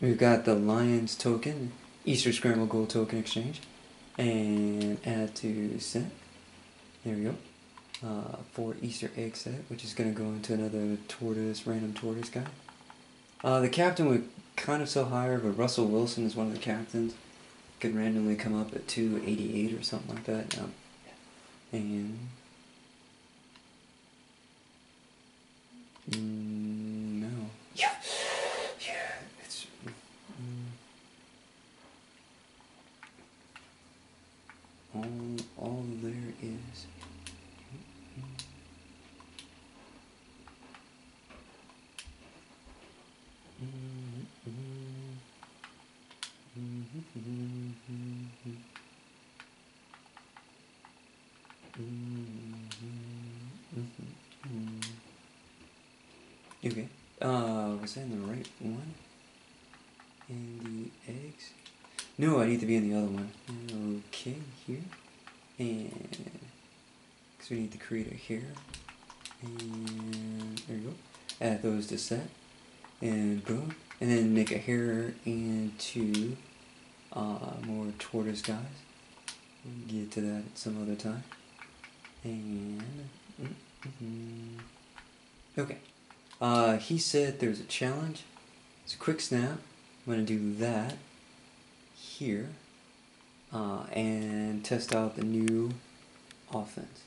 we've got the Lions token, Easter Scramble Gold token exchange, and add to set. There we go. Uh, for Easter egg set, which is going to go into another tortoise, random tortoise guy. Uh, the captain would kind of sell higher, but Russell Wilson is one of the captains. Could randomly come up at 288 or something like that. Um, and. Mm, no. All, all there is. Okay. Uh, was I in the right one? In the eggs? No, I need to be in the other one. Okay, here. And, because we need the creator here. And, there you go. Add those to set. And boom. And then make a hare into uh, more tortoise guys. We'll get to that at some other time. And, mm -hmm. okay. Uh, he said there's a challenge. It's a quick snap. I'm to do that here uh, and test out the new offense.